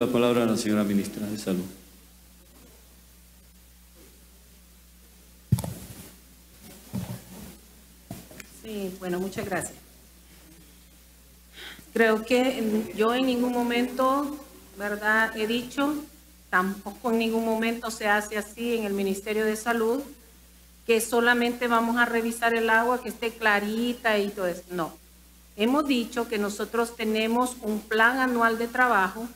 La palabra a la señora ministra de Salud. Sí, bueno, muchas gracias. Creo que yo en ningún momento, ¿verdad? He dicho, tampoco en ningún momento se hace así en el Ministerio de Salud, que solamente vamos a revisar el agua que esté clarita y todo eso. No. Hemos dicho que nosotros tenemos un plan anual de trabajo,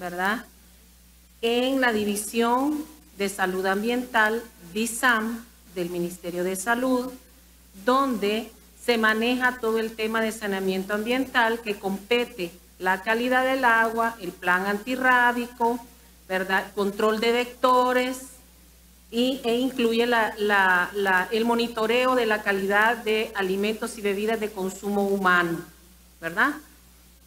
¿verdad? En la División de Salud Ambiental, DISAM, del Ministerio de Salud, donde se maneja todo el tema de saneamiento ambiental que compete la calidad del agua, el plan antirrábico, ¿verdad? control de vectores y, e incluye el monitoreo de la calidad de alimentos y bebidas de consumo humano, ¿verdad?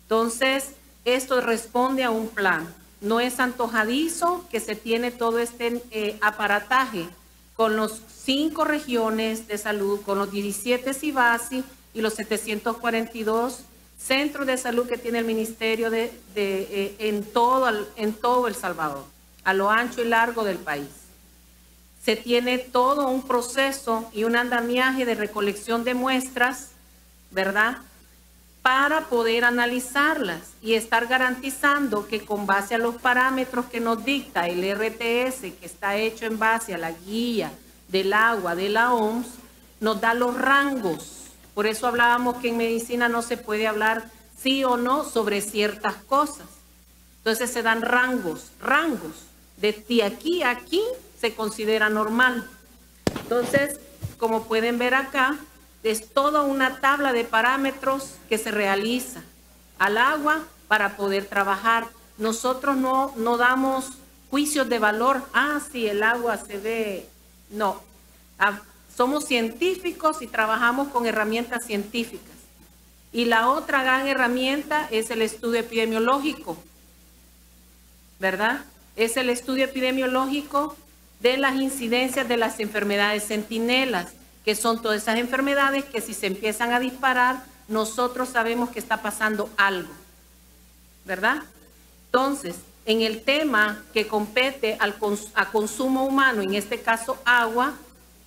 Entonces, esto responde a un plan. No es antojadizo que se tiene todo este eh, aparataje con los cinco regiones de salud, con los 17 CIBASI y los 742 centros de salud que tiene el Ministerio de, eh, todo, en todo El Salvador, a lo ancho y largo del país. Se tiene todo un proceso y un andamiaje de recolección de muestras, ¿verdad? Para poder analizarlas y estar garantizando que con base a los parámetros que nos dicta el RTS, que está hecho en base a la guía del agua de la OMS nos da los rangos. Por eso hablábamos que en medicina no se puede hablar sí o no sobre ciertas cosas. Entonces se dan rangos, rangos. De aquí a aquí se considera normal. Entonces, como pueden ver acá, es toda una tabla de parámetros que se realiza al agua para poder trabajar. Nosotros no, no damos juicios de valor. Ah, sí, el agua se ve no, ah, somos científicos y trabajamos con herramientas científicas. Y la otra gran herramienta es el estudio epidemiológico, ¿verdad? Es el estudio epidemiológico de las incidencias de las enfermedades centinelas, que son todas esas enfermedades que si se empiezan a disparar, nosotros sabemos que está pasando algo, ¿verdad? Entonces, en el tema que compete al a consumo humano, en este caso agua,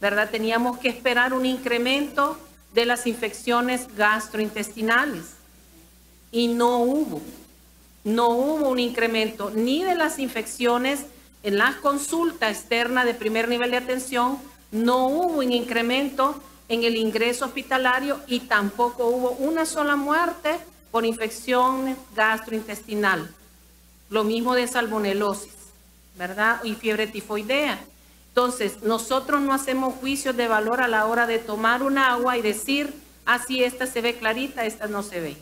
¿verdad? Teníamos que esperar un incremento de las infecciones gastrointestinales y no hubo, no hubo un incremento ni de las infecciones en la consulta externa de primer nivel de atención, no hubo un incremento en el ingreso hospitalario y tampoco hubo una sola muerte por infección gastrointestinal. Lo mismo de salmonelosis, ¿verdad? Y fiebre tifoidea. Entonces, nosotros no hacemos juicios de valor a la hora de tomar un agua y decir, así esta se ve clarita, esta no se ve.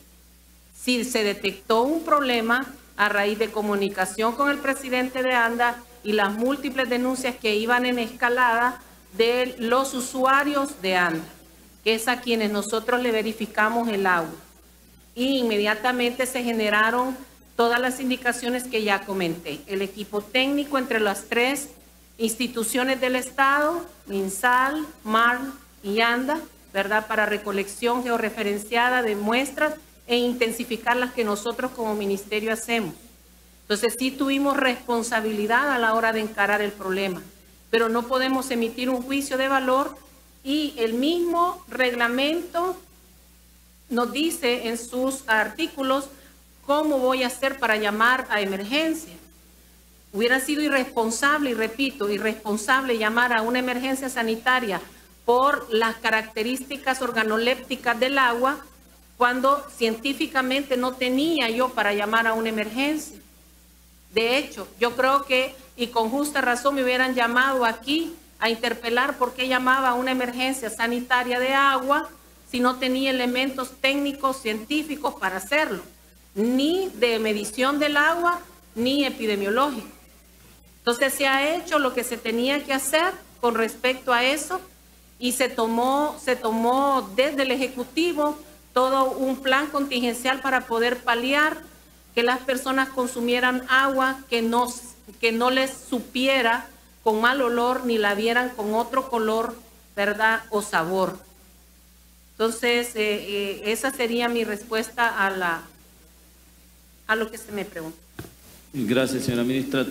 Si se detectó un problema a raíz de comunicación con el presidente de ANDA y las múltiples denuncias que iban en escalada de los usuarios de ANDA, que es a quienes nosotros le verificamos el agua. Y inmediatamente se generaron todas las indicaciones que ya comenté. El equipo técnico entre las tres instituciones del Estado, MinSal, MAR y ANDA, ¿verdad? Para recolección georreferenciada de muestras e intensificar las que nosotros como ministerio hacemos. Entonces sí tuvimos responsabilidad a la hora de encarar el problema, pero no podemos emitir un juicio de valor y el mismo reglamento nos dice en sus artículos ¿Cómo voy a hacer para llamar a emergencia? Hubiera sido irresponsable, y repito, irresponsable llamar a una emergencia sanitaria por las características organolépticas del agua cuando científicamente no tenía yo para llamar a una emergencia. De hecho, yo creo que, y con justa razón, me hubieran llamado aquí a interpelar por qué llamaba una emergencia sanitaria de agua si no tenía elementos técnicos, científicos para hacerlo ni de medición del agua, ni epidemiológico. Entonces se ha hecho lo que se tenía que hacer con respecto a eso y se tomó, se tomó desde el Ejecutivo todo un plan contingencial para poder paliar que las personas consumieran agua que no, que no les supiera con mal olor ni la vieran con otro color, ¿verdad? O sabor. Entonces, eh, eh, esa sería mi respuesta a la, a lo que se me pregunta. Gracias, señora ministra.